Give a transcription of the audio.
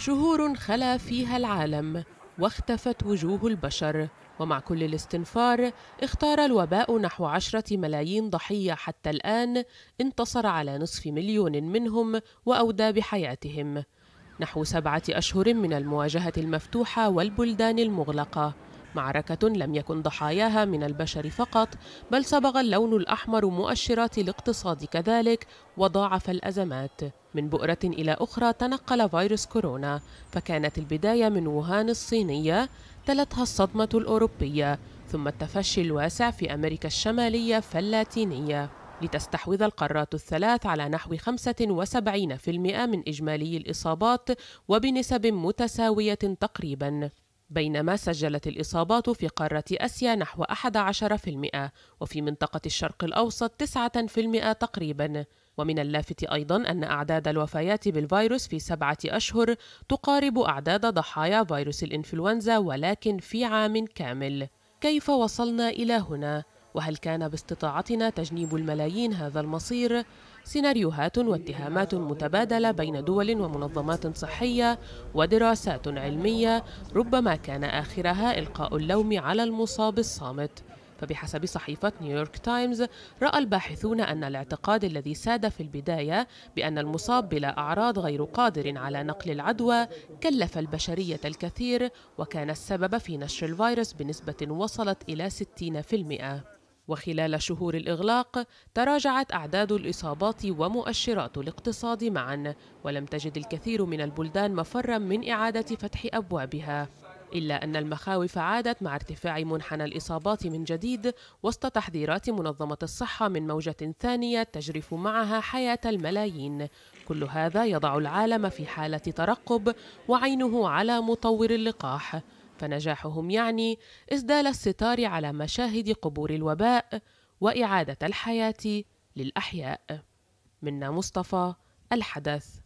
شهور خلا فيها العالم واختفت وجوه البشر. ومع كل الاستنفار اختار الوباء نحو عشرة ملايين ضحية حتى الآن انتصر على نصف مليون منهم وأودى بحياتهم. نحو سبعة أشهر من المواجهة المفتوحة والبلدان المغلقة. معركة لم يكن ضحاياها من البشر فقط بل صبغ اللون الأحمر مؤشرات الاقتصاد كذلك وضاعف الأزمات. من بؤرة إلى أخرى تنقل فيروس كورونا فكانت البداية من ووهان الصينية تلتها الصدمة الأوروبية ثم التفشي الواسع في أمريكا الشمالية فاللاتينية. لتستحوذ القارات الثلاث على نحو 75% من إجمالي الإصابات وبنسب تساوية تقريباً. بينما سجلت الإصابات في قارة آسيا نحو 11% وفي منطقة الشرق الأوسط 9% تقريباً ومن اللافت أيضا أن أعداد الوفيات بالفيروس في سبعة أشهر تقارب أعداد ضحايا فيروس الإنفلونزا ولكن في عام كامل كيف وصلنا إلى هنا؟ وهل كان باستطاعتنا تجنيب الملايين هذا المصير؟ سيناريوهات واتهامات متبادلة بين دول ومنظمات صحية ودراسات علمية ربما كان آخرها إلقاء اللوم على المصاب الصامت فبحسب صحيفة نيويورك تايمز رأى الباحثون أن الاعتقاد الذي ساد في البداية بأن المصاب بلا أعراض غير قادر على نقل العدوى كلف البشرية الكثير وكان السبب في نشر الفيروس بنسبة وصلت إلى 60%. وخلال شهور الإغلاق تراجعت أعداد الإصابات ومؤشرات الاقتصاد معا ولم تجد الكثير من البلدان مفرا من إعادة فتح أبوابها. إلا أن المخاوف عادت مع ارتفاع منحنى الإصابات من جديد وسط تحذيرات منظمة الصحة من موجة ثانية تجرف معها حياة الملايين. كل هذا يضع العالم في حالة ترقب وعينه على مطور اللقاح. فنجاحهم يعني إسدال الستار على مشاهد قبور الوباء وإعادة الحياة للأحياء. منا مصطفى الحدث.